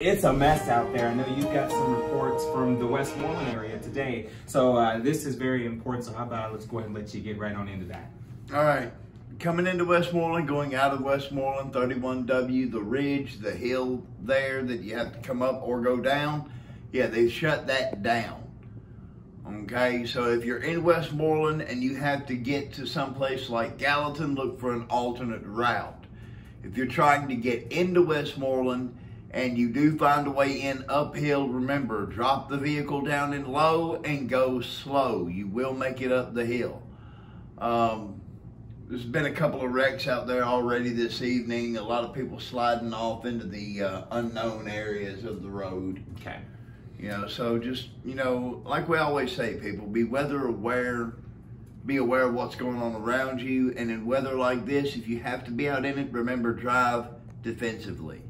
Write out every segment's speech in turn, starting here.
It's a mess out there. I know you've got some reports from the Westmoreland area today. So uh, this is very important. So how about let's go ahead and let you get right on into that. All right. Coming into Westmoreland, going out of Westmoreland, 31W, the ridge, the hill there that you have to come up or go down. Yeah, they shut that down. Okay, so if you're in Westmoreland and you have to get to someplace like Gallatin, look for an alternate route. If you're trying to get into Westmoreland, and you do find a way in uphill, remember, drop the vehicle down in low and go slow. You will make it up the hill. Um, there's been a couple of wrecks out there already this evening. A lot of people sliding off into the uh, unknown areas of the road. Okay. You know, so just, you know, like we always say, people, be weather aware, be aware of what's going on around you. And in weather like this, if you have to be out in it, remember, drive defensively.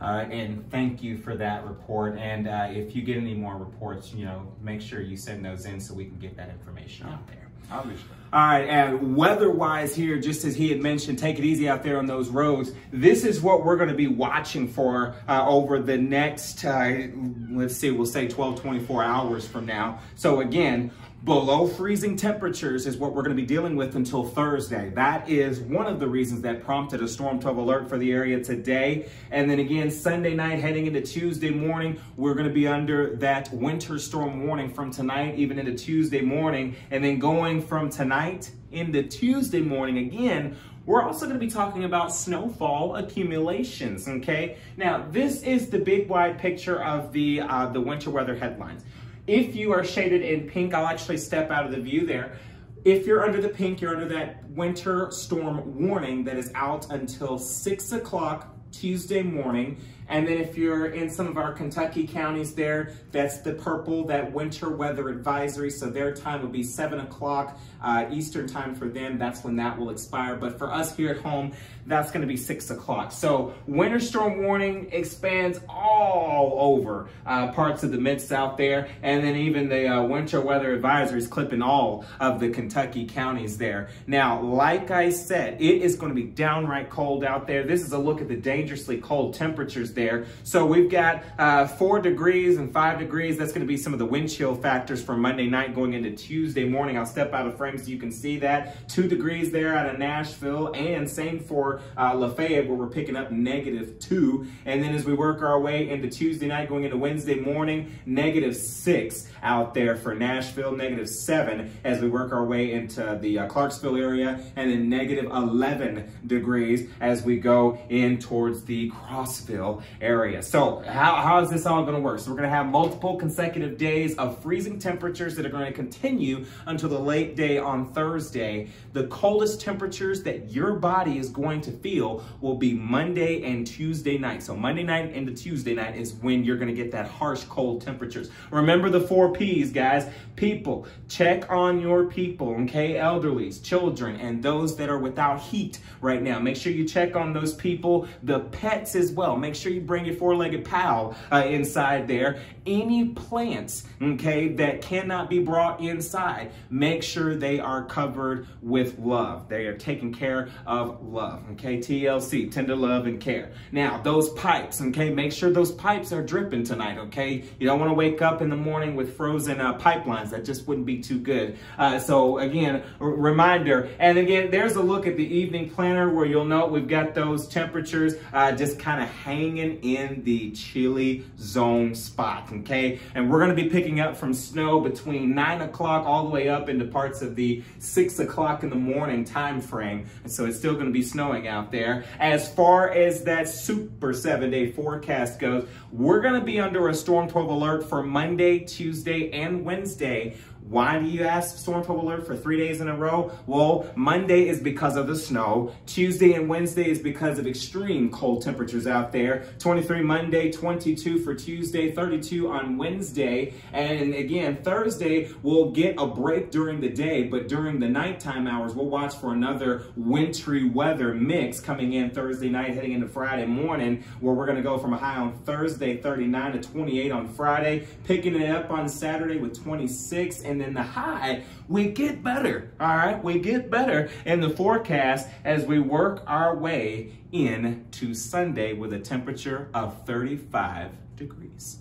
Uh, and thank you for that report. And uh, if you get any more reports, you know, make sure you send those in so we can get that information out there. Obviously. All right, and weather-wise here, just as he had mentioned, take it easy out there on those roads. This is what we're going to be watching for uh, over the next, uh, let's see, we'll say 12, 24 hours from now. So again, Below freezing temperatures is what we're going to be dealing with until Thursday. That is one of the reasons that prompted a Storm 12 alert for the area today. And then again, Sunday night heading into Tuesday morning, we're going to be under that winter storm warning from tonight even into Tuesday morning. And then going from tonight into Tuesday morning again, we're also going to be talking about snowfall accumulations, okay? Now, this is the big wide picture of the, uh, the winter weather headlines. If you are shaded in pink, I'll actually step out of the view there. If you're under the pink, you're under that winter storm warning that is out until 6 o'clock Tuesday morning. And then if you're in some of our Kentucky counties there, that's the purple, that winter weather advisory. So their time will be 7 o'clock uh, Eastern time for them. That's when that will expire. But for us here at home, that's going to be 6 o'clock. So winter storm warning expands all over uh, parts of the Mid-South there. And then even the uh, winter weather advisory is clipping all of the Kentucky counties there. Now, like I said, it is going to be downright cold out there. This is a look at the dangerously cold temperatures there. So we've got uh, four degrees and five degrees. That's going to be some of the wind chill factors for Monday night going into Tuesday morning. I'll step out of frame so you can see that. Two degrees there out of Nashville and same for uh, Lafayette where we're picking up negative two. And then as we work our way into Tuesday night going into Wednesday morning, negative six out there for Nashville, negative seven as we work our way into the uh, Clarksville area and then negative 11 degrees as we go in towards the Crossville area. So how, how is this all going to work? So we're going to have multiple consecutive days of freezing temperatures that are going to continue until the late day on Thursday. The coldest temperatures that your body is going to feel will be Monday and Tuesday night. So Monday night into Tuesday night is when you're going to get that harsh cold temperatures. Remember the four P's, guys. People, check on your people, okay? Elderlies, children, and those that are without heat right now. Make sure you check on those people, the pets as well. Make sure you bring your four-legged pal uh, inside there. Any plants, okay, that cannot be brought inside, make sure they are covered with love. They are taken care of love, okay? TLC, tender love and care. Now, those pipes, okay, make sure those pipes are dripping tonight, okay? You don't want to wake up in the morning with frozen uh, pipelines. That just wouldn't be too good. Uh, so again, reminder. And again, there's a look at the evening planner where you'll note we've got those temperatures uh, just kind of hanging in the chilly zone spot, okay? And we're to be picking up from snow between 9 o'clock all the way up into parts of the 6 o'clock in the morning time frame. And so it's still to be snowing out there. As far as that super seven-day forecast goes, we're to be under a Storm 12 alert for Monday, Tuesday, and Wednesday why do you ask storm 12 alert for three days in a row? Well, Monday is because of the snow. Tuesday and Wednesday is because of extreme cold temperatures out there. 23 Monday, 22 for Tuesday, 32 on Wednesday. And again, Thursday, we'll get a break during the day, but during the nighttime hours, we'll watch for another wintry weather mix coming in Thursday night, heading into Friday morning, where we're going to go from a high on Thursday, 39 to 28 on Friday, picking it up on Saturday with 26 and and then the high, we get better. All right, we get better in the forecast as we work our way into Sunday with a temperature of 35 degrees.